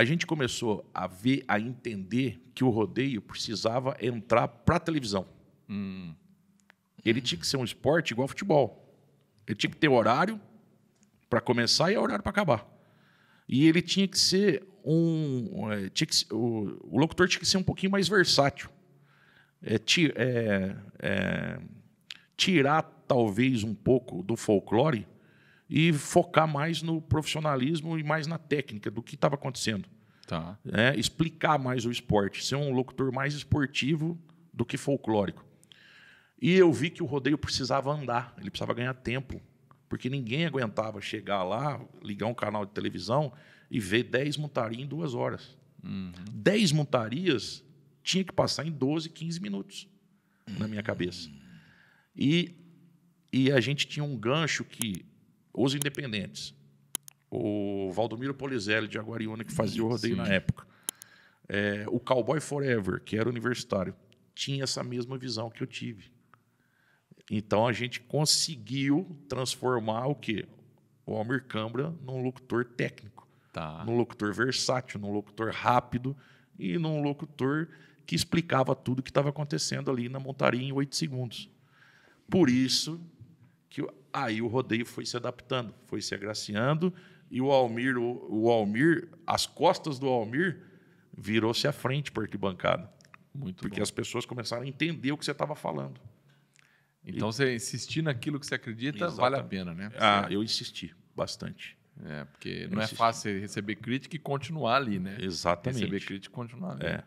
a gente começou a ver, a entender que o rodeio precisava entrar para a televisão. Hum. Ele tinha que ser um esporte igual futebol. Ele tinha que ter horário para começar e horário para acabar. E ele tinha que ser um. é, tinha que o, o locutor tinha que ser um pouquinho mais versátil. É, ti- é, é, tirar, talvez, um pouco do folclore e focar mais no profissionalismo e mais na técnica do que estava acontecendo. Tá. né? Explicar mais o esporte, ser um locutor mais esportivo do que folclórico. E eu vi que o rodeio precisava andar, ele precisava ganhar tempo, porque ninguém aguentava chegar lá, ligar um canal de televisão e ver 10 montarias em duas horas. 10 montarias tinha que passar em 12, 15 minutos na minha cabeça. E, e a gente tinha um gancho que os independentes, o Valdomiro Polizelli de Aguariúna, que fazia o rodeio Sim. na época, é, o Cowboy Forever, que era universitário, tinha essa mesma visão que eu tive. Então a gente conseguiu transformar o quê? O Almir Cambra num locutor técnico Tá. num locutor versátil, num locutor rápido e num locutor que explicava tudo o que estava acontecendo ali na montaria em oito segundos. Por isso que aí o rodeio foi se adaptando, foi se agraciando e o Almir, o, o Almir, as costas do Almir virou-se à frente para arquibancada, Muito porque bom. as pessoas começaram a entender o que você estava falando. Então, você insistir naquilo que você acredita, vale a pena, né? Ah, eu insisti bastante. É, porque não é insisti. fácil você receber crítica e continuar ali, né? Exatamente. Receber crítica e continuar ali. É.